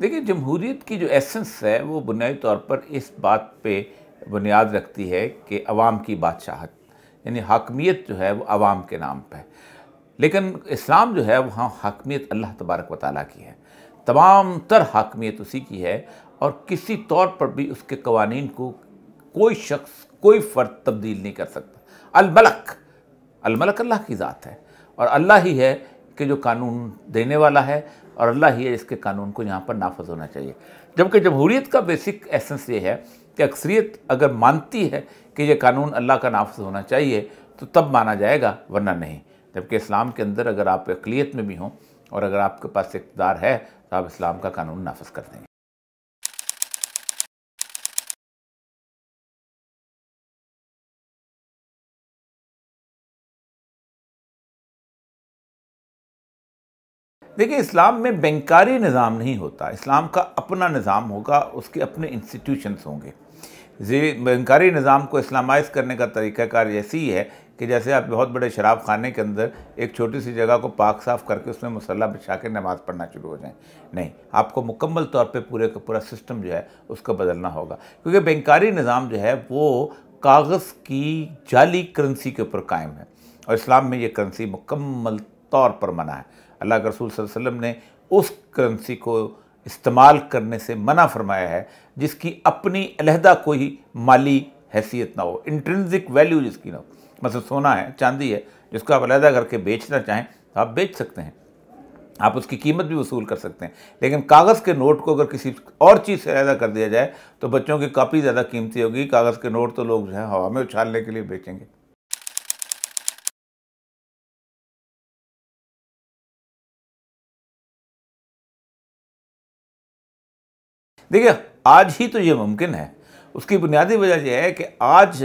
دیکھیں، جمہوریت کی جو ایسنس ہے، وہ بنیادی طور پر اس بات پہ بنیاد رکھتی ہے کہ عوام کی بادشاہت یعنی حاکمیت جو ہے، وہ عوام کے نام پہ لیکن اسلام جو ہے، وہاں حاکمیت اللہ تبارک و تعالیٰ کی ہے۔ تمام تر حاکمیت اسی کی ہے اور کسی طور پر بھی اس کے قوانین کو کوئی شخص، کوئی فرد تبدیل نہیں کر سکتا۔ الملک الملک اللہ کی ذات ہے اور اللہ ہی ہے کہ جو قانون دینے والا ہے اور اللہ ہی ہے اس کے قانون کو یہاں پر نافذ ہونا چاہیے۔ جبکہ جمہوریت کا بیسک ایسنس یہ ہے کہ اکثریت اگر مانتی ہے کہ یہ قانون اللہ کا نافذ ہونا چاہیے تو تب مانا جائے گا، ورنہ نہیں۔ جبکہ اسلام کے اندر اگر آپ اقلیت میں بھی ہوں اور اگر آپ کے پاس اقتدار ہے تو آپ اسلام کا قانون نافذ کر دیں گے۔ دیکھیں، اسلام میں بینکاری نظام نہیں ہوتا۔ اسلام کا اپنا نظام ہوگا، اس کے اپنے انسٹیٹیوشنز ہوں گے۔ جی، بینکاری نظام کو اسلامائز کرنے کا طریقہ کار ایسی ہے کہ جیسے آپ بہت بڑے شراب خانے کے اندر ایک چھوٹی سی جگہ کو پاک صاف کر کے اس میں مسلح بچھا کے نماز پڑھنا شروع ہو جائیں۔ نہیں، آپ کو مکمل طور پہ پورے کا پورا سسٹم جو ہے، اس کو بدلنا ہوگا۔ کیونکہ بینکاری نظام جو ہے، وہ کاغذ کی جعلی کرنسی کے اوپر قائم ہے۔ اور اسلام میں یہ کرنسی مکمل طور پر منع ہے۔ اللہ کے رسول صلی اللہ علیہ وسلم نے اس کرنسی کو استعمال کرنے سے منع فرمایا ہے جس کی اپنی علیحدہ کوئی مالی حیثیت نہ ہو انٹرنزک ویلیو جس کی نہ ہو۔ مثلا سونا ہے، چاندی ہے، جس کو آپ علیحدہ کر کے بیچنا چاہیں تو آپ بیچ سکتے ہیں۔ آپ اس کی قیمت بھی وصول کر سکتے ہیں۔ لیکن کاغذ کے نوٹ کو اگر کسی اور چیز سے علیحدہ کر دیا جائے تو بچوں کی کاپی زیادہ قیمتی ہوگی۔ کاغذ کے نوٹ تو لوگ جو ہے ہوا میں اچھالنے کے لیے بیچیں گے۔ دیکھیں آج ہی تو یہ ممکن ہے۔ اس کی بنیادی وجہ یہ ہے کہ آج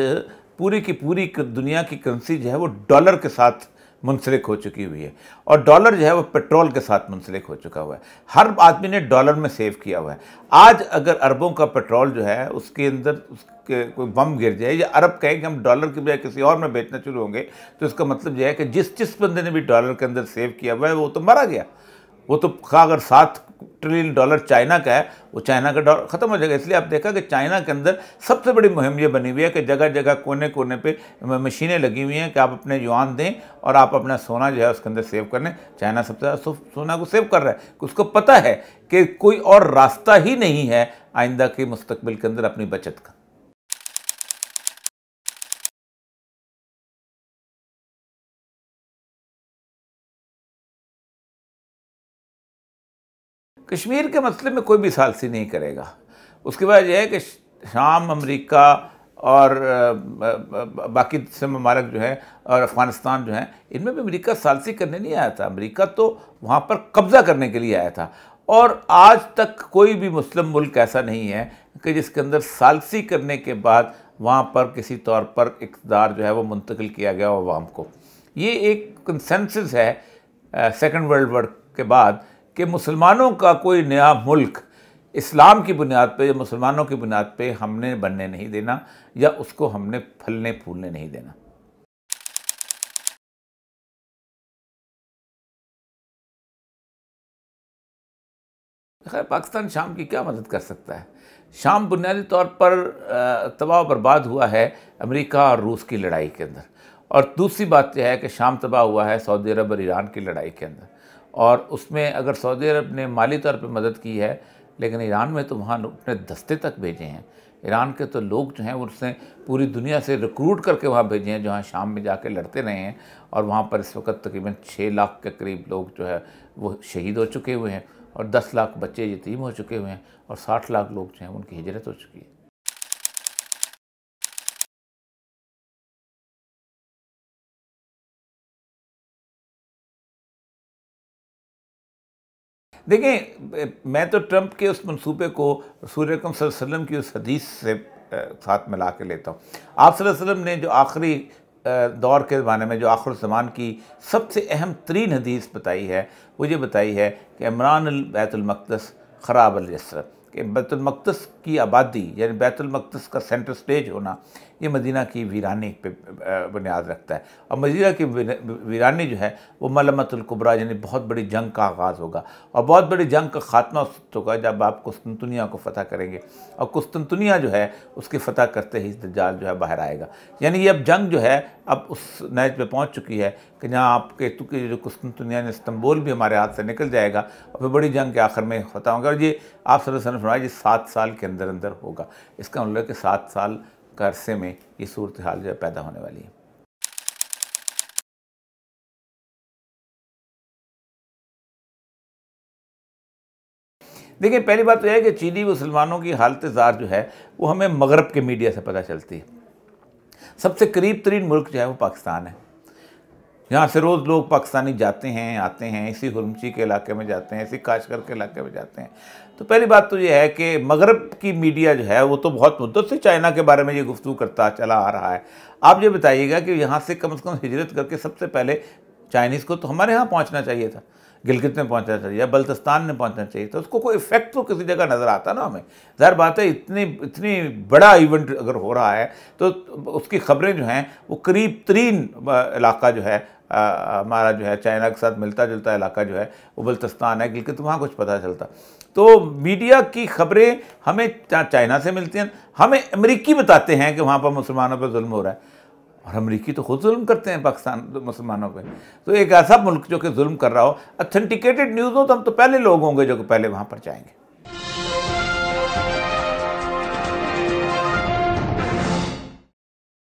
پوری کی پوری دنیا کی کرنسی جو ہے وہ ڈالر کے ساتھ منسلک ہو چکی ہوئی ہے۔ اور ڈالر جو ہے وہ پیٹرول کے ساتھ منسلک ہو چکا ہوا ہے۔ ہر آدمی نے ڈالر میں سیو کیا ہوا ہے۔ آج اگر اربوں کا پیٹرول جو ہے اس کے اندر اس کے کوئی بم گر جائے، یا عرب کہے کہ ہم ڈالر کی بجائے کسی اور میں بیچنا شروع ہوں گے، تو اس کا مطلب یہ ہے کہ جس جس بندے نے بھی ڈالر کے اندر سیو کیا ہوا ہے، وہ تو مرا گیا۔ وہ تو اگر سات ٹریلین ڈالر چائنا کا ہے، وہ چائنا کا ڈالر ختم ہو جائے گا۔ اس لیے آپ دیکھا کہ چائنا کے اندر سب سے بڑی مہم یہ بنی ہوئی ہے کہ جگہ جگہ کونے کونے پہ مشینیں لگی ہوئی ہیں کہ آپ اپنے یوان دیں اور آپ اپنا سونا جو ہے اس کے اندر سیو کر لیں۔ چائنا سب سے زیادہ سونا کو سیو کر رہا ہے۔ اس کو پتہ ہے کہ کوئی اور راستہ ہی نہیں ہے آئندہ کے مستقبل کے اندر اپنی بچت کا۔ کشمیر کے مسئلے میں کوئی بھی سالسی نہیں کرے گا۔ اس کے بعد یہ ہے کہ شام امریکہ اور باقی سے ممالک جو ہیں اور افغانستان جو ہیں، ان میں بھی امریکہ سالسی کرنے نہیں آیا تھا۔ امریکہ تو وہاں پر قبضہ کرنے کے لیے آیا تھا۔ اور آج تک کوئی بھی مسلم ملک ایسا نہیں ہے کہ جس کے اندر سالسی کرنے کے بعد وہاں پر کسی طور پر اقتدار جو ہے وہ منتقل کیا گیا عوام کو۔ یہ ایک کنسنسس ہے سیکنڈ ورلڈ وار کے بعد کہ مسلمانوں کا کوئی نیا ملک اسلام کی بنیاد پہ یا مسلمانوں کی بنیاد پہ ہم نے بننے نہیں دینا یا اس کو ہم نے پھلنے پھولنے نہیں دینا۔ خیر، پاکستان شام کی کیا مدد کر سکتا ہے؟ شام بنیادی طور پر تباہ و برباد ہوا ہے امریکہ اور روس کی لڑائی کے اندر۔ اور دوسری بات یہ ہے کہ شام تباہ ہوا ہے سعودی عرب اور ایران کی لڑائی کے اندر۔ اور اس میں اگر سعودی عرب نے مالی طور پہ مدد کی ہے، لیکن ایران میں تو وہاں اپنے دستے تک بھیجے ہیں۔ ایران کے تو لوگ جو ہیں اس نے پوری دنیا سے ریکروٹ کر کے وہاں بھیجے ہیں، جہاں شام میں جا کے لڑتے رہے ہیں۔ اور وہاں پر اس وقت تقریباً چھ لاکھ کے قریب لوگ جو ہے، وہ شہید ہو چکے ہوئے ہیں۔ اور دس لاکھ بچے یتیم ہو چکے ہوئے ہیں اور ساٹھ لاکھ لوگ جو ہیں، ان کی ہجرت ہو چکی ہے۔ دیکھیں، میں تو ٹرمپ کے اس منصوبے کو رسول اکرم صلی اللہ علیہ وسلم کی اس حدیث سے ساتھ ملا کے لیتا ہوں۔ آپ صلی اللہ علیہ وسلم نے جو آخری دور کے زمانے میں، جو آخر زمان کی سب سے اہم ترین حدیث بتائی ہے، وہ یہ بتائی ہے کہ عمران البیت المقدس خراب الجسر، کہ بیت المقدس کی آبادی یعنی بیت المقدس کا سینٹر سٹیج ہونا یہ مدینہ کی ویرانی پہ بنیاد رکھتا ہے۔ اور مدینہ کی ویرانی جو ہے، وہ ملمت القبرہ یعنی بہت بڑی جنگ کا آغاز ہوگا۔ اور بہت بڑی جنگ کا خاتمہ ہوگا جب آپ قسطنطنیہ کو فتح کریں گے۔ اور قسطنطنیہ جو ہے، اس کی فتح کرتے ہی دجال جو ہے باہر آئے گا۔ یعنی یہ اب جنگ جو ہے، اب اس نیج پہ پہنچ چکی ہے کہ جہاں آپ کے کی جو قسطنطنیہ نے استنبول بھی ہمارے ہاتھ سے نکل جائے گا اور پھر بڑی جنگ کے آخر میں فتح ہوگا اور یہ آپ صلی اللہ علیہ وسلم فرمایا، یہ سات سال کے اندر اندر ہوگا۔ اس کا مطلب کہ سات سال کا عرصے میں یہ صورتحال جو ہے پیدا ہونے والی ہے۔ دیکھیں، پہلی بات تو یہ ہے کہ چینی مسلمانوں کی حالت زار جو ہے، وہ ہمیں مغرب کے میڈیا سے پتہ چلتی ہے۔ سب سے قریب ترین ملک جو ہے وہ پاکستان ہے۔ یہاں سے روز لوگ پاکستانی جاتے ہیں، آتے ہیں، اسی ہرمچی کے علاقے میں جاتے ہیں، اسی کاشکر کے علاقے میں جاتے ہیں۔ تو پہلی بات تو یہ ہے کہ مغرب کی میڈیا جو ہے وہ تو بہت مدت سے چائنا کے بارے میں یہ گفتگو کرتا چلا آ رہا ہے۔ آپ یہ بتائیے گا کہ یہاں سے کم از کم ہجرت کر کے سب سے پہلے چائنیز کو تو ہمارے ہاں پہنچنا چاہیے تھا۔ گلگت میں پہنچنا چاہیے بلتستان میں پہنچنا چاہیے تھا۔ اس کو کوئی افیکٹ تو کسی جگہ نظر آتا نا ہمیں۔ ظاہر بات ہے، اتنی اتنی بڑا ایونٹ اگر ہو رہا ہے تو اس کی خبریں جو ہیں وہ قریب ترین علاقہ جو ہے ہمارا جو ہے چائنا کے ساتھ ملتا جلتا علاقہ جو ہے وہ بلتستان ہے گلگت وہاں کچھ پتہ چلتا۔ تو میڈیا کی خبریں ہمیں چائنا سے ملتی ہیں، ہمیں امریکی بتاتے ہیں کہ وہاں پر مسلمانوں پہ ظلم ہو رہا ہے۔ اور امریکی تو خود ظلم کرتے ہیں پاکستان مسلمانوں پہ۔ تو ایک ایسا ملک جو کہ ظلم کر رہا ہو اتھنٹیکیٹڈ نیوز ہو، تو ہم تو پہلے لوگ ہوں گے جو کہ پہلے وہاں پر جائیں گے۔